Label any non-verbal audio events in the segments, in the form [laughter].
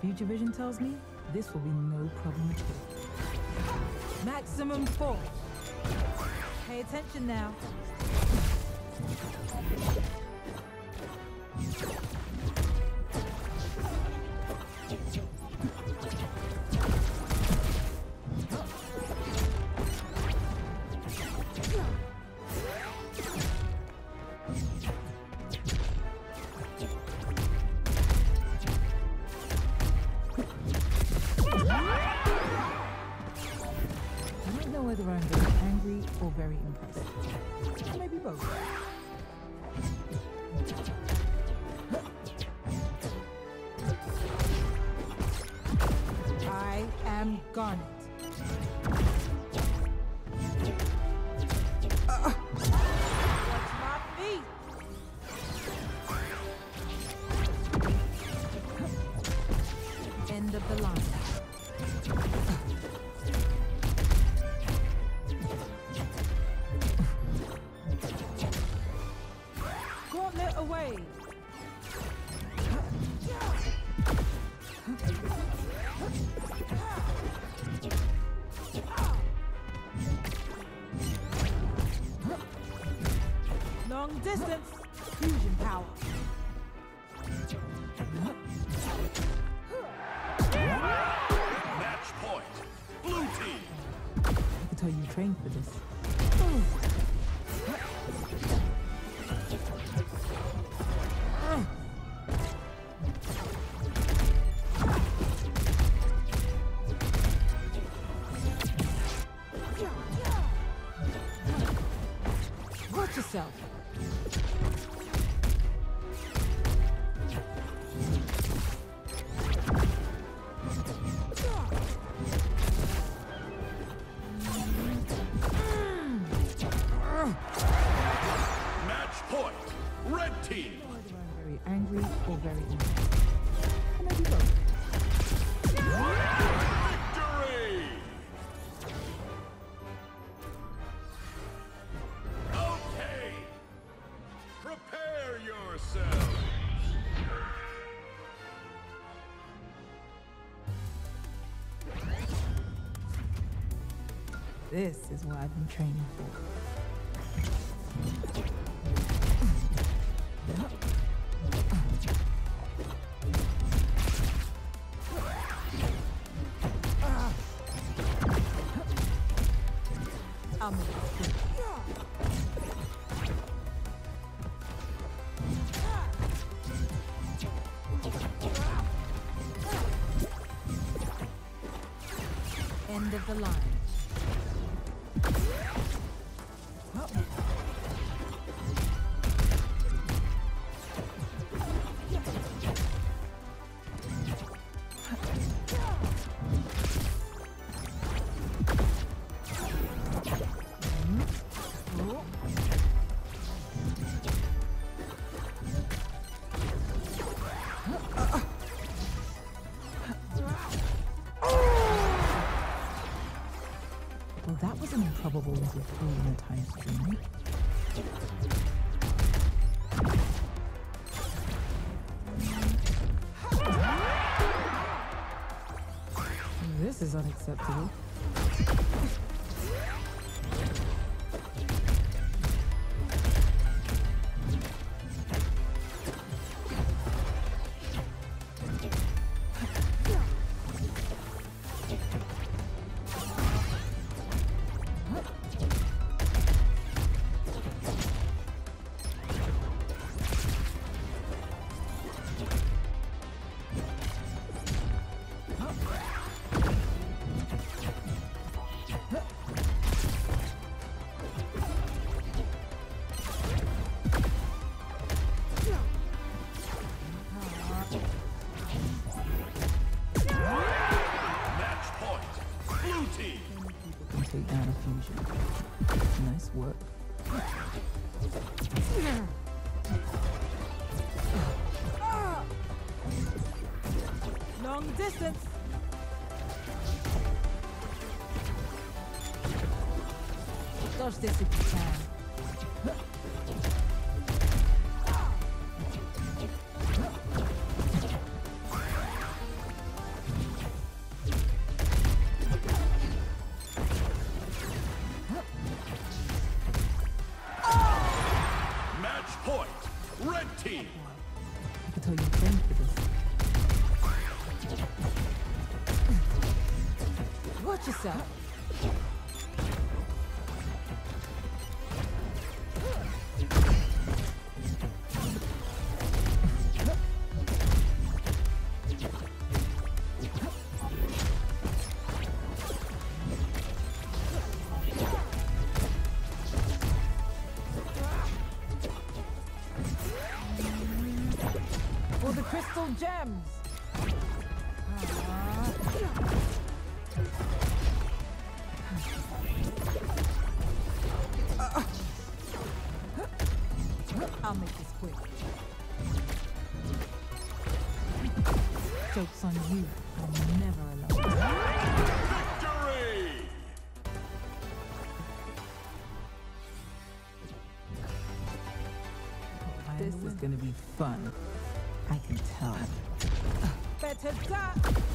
future vision tells me this will be no problem at all. Maximum force. Pay attention now. Whether I'm very angry or very impressed. Maybe both. Long distance. Fusion power. Match point. Blue team. I can tell you trained for this. This is what I've been training for. I'm in a time stream. This is unacceptable. Huh? Crystal gems. Uh-huh. I'll make this quick. Joke's on you. I'm never alone. Victory! This is gonna be fun. Better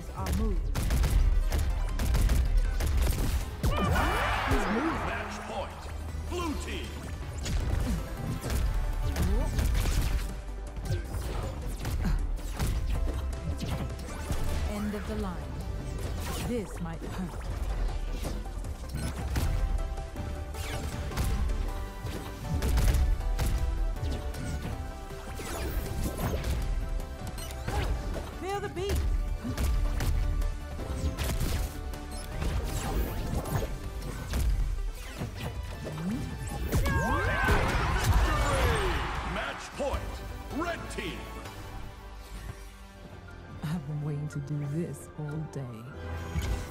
These are moves Match point. Blue team. End of the line. This might hurt. Been waiting to do this all day.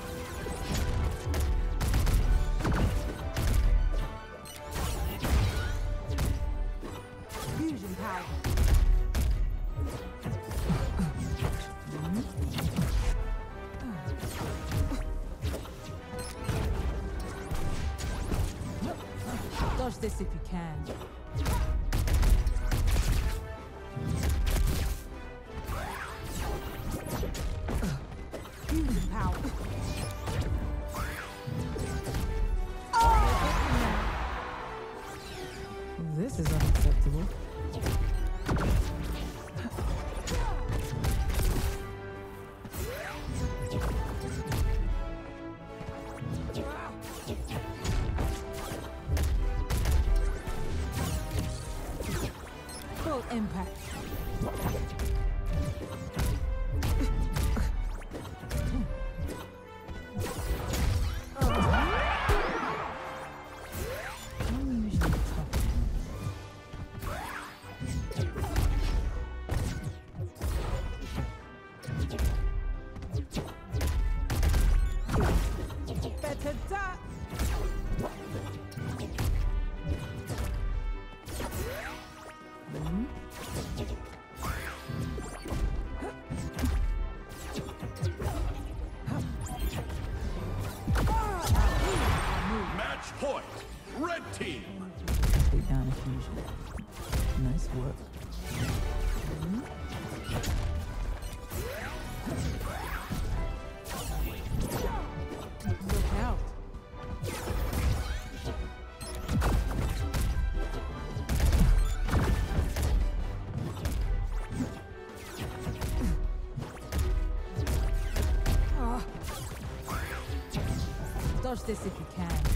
Dodge this if you can.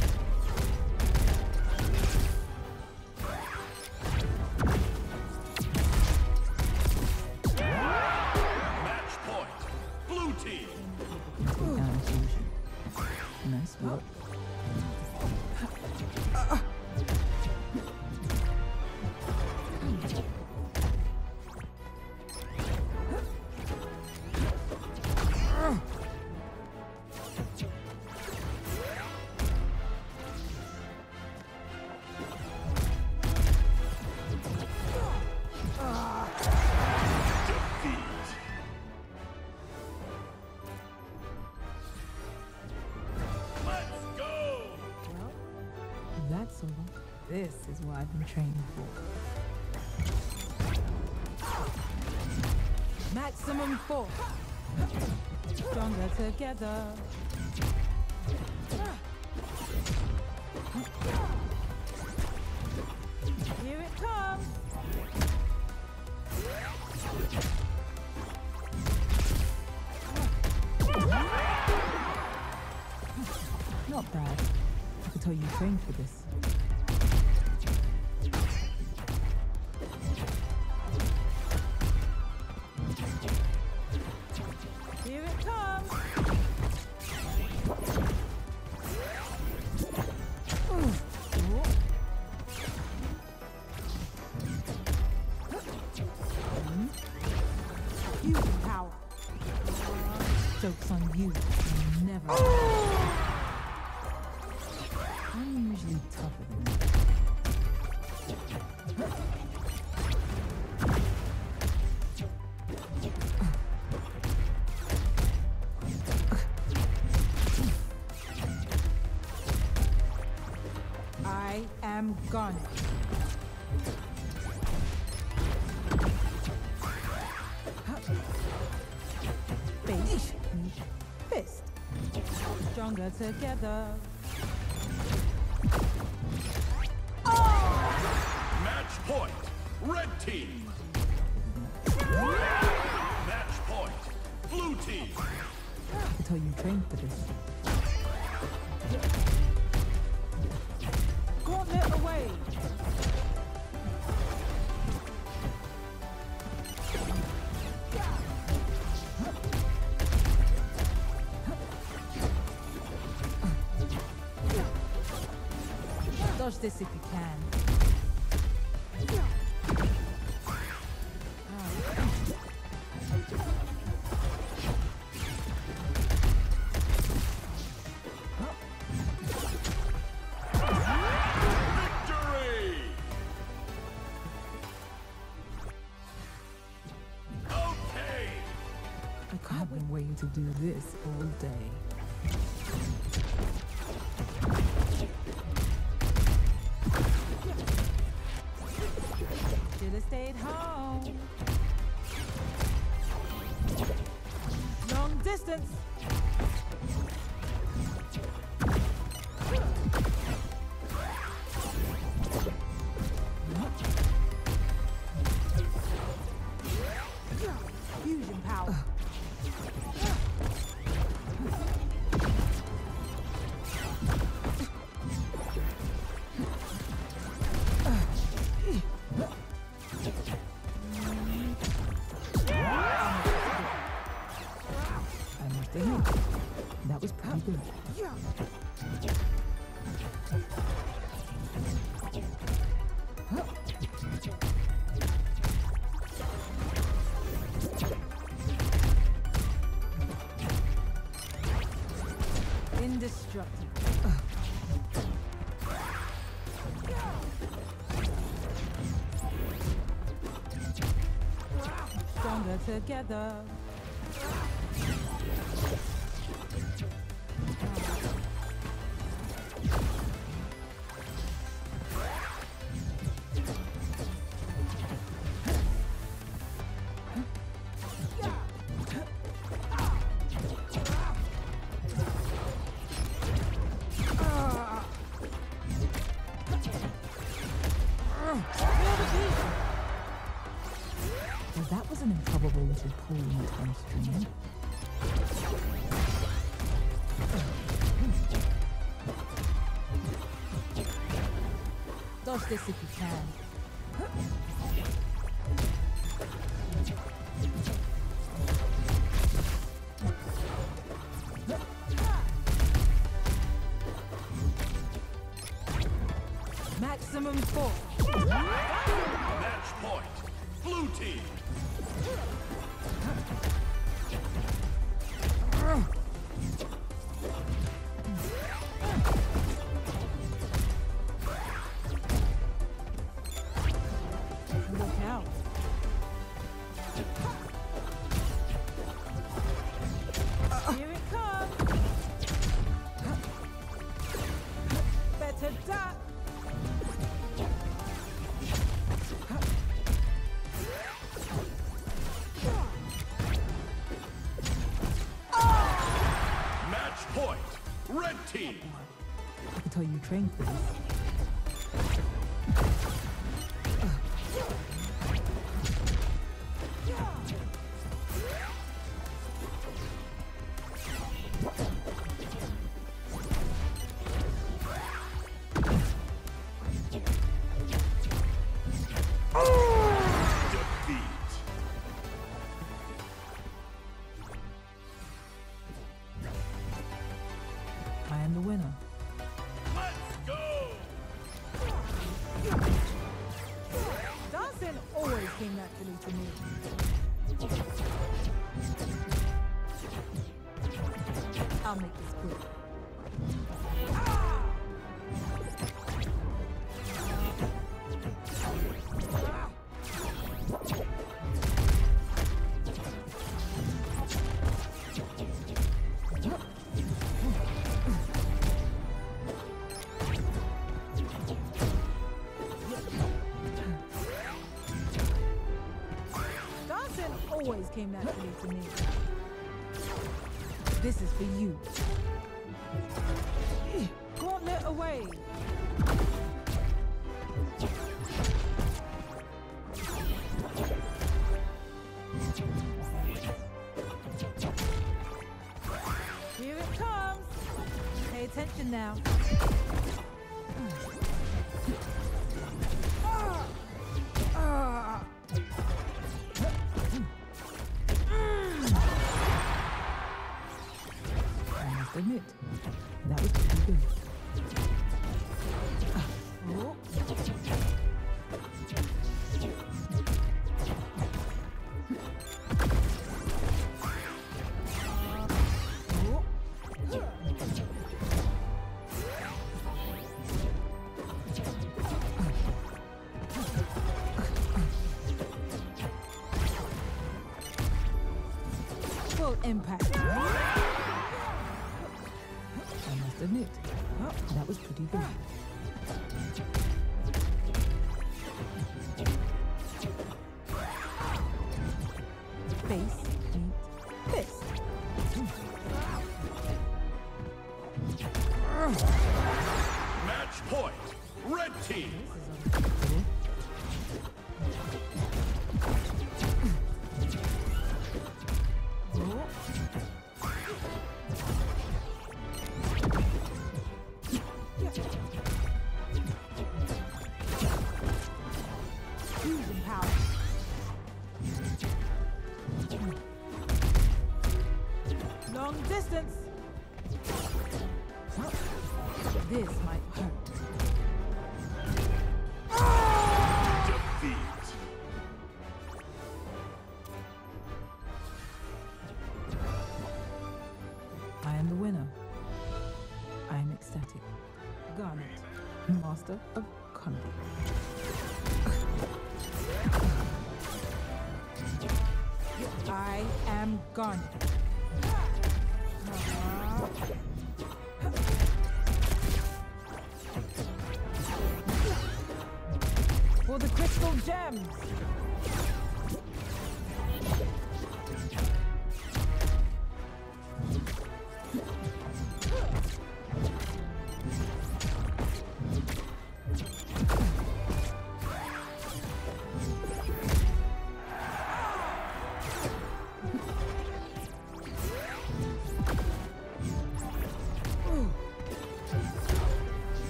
This is what I've been training for. Maximum force. Stronger together. Here it comes. Not bad. I could tell you trained for this. Joke's on you. Never. [gasps] I'm usually tougher than that. [sighs] I am gone. Together. Match point. Red team. Match point. Blue team. I could tell you trained for this. Gauntlet away! This if you can. I can't been waiting to do this all day. Together. This if you can. Maximum force. Match point. Blue team. Tell you trained for this. Came naturally to me. I'll make this quick. Came naturally me. This is for you. Impact. I must admit, that was pretty good. Of. I am Garnet. For the crystal gems.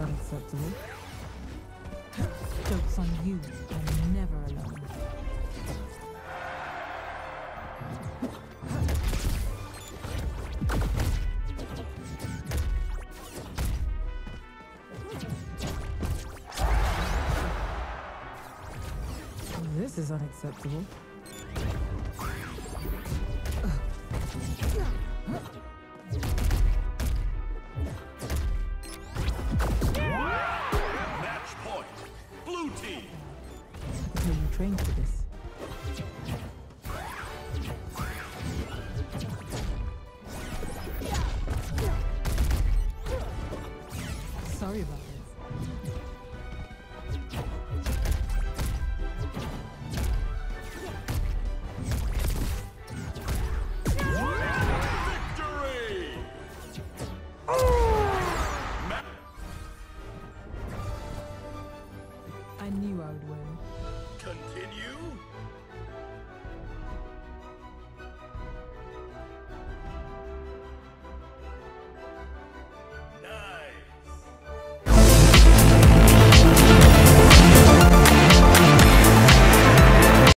Unacceptable. Joke's on you. I'm never alone. This is unacceptable.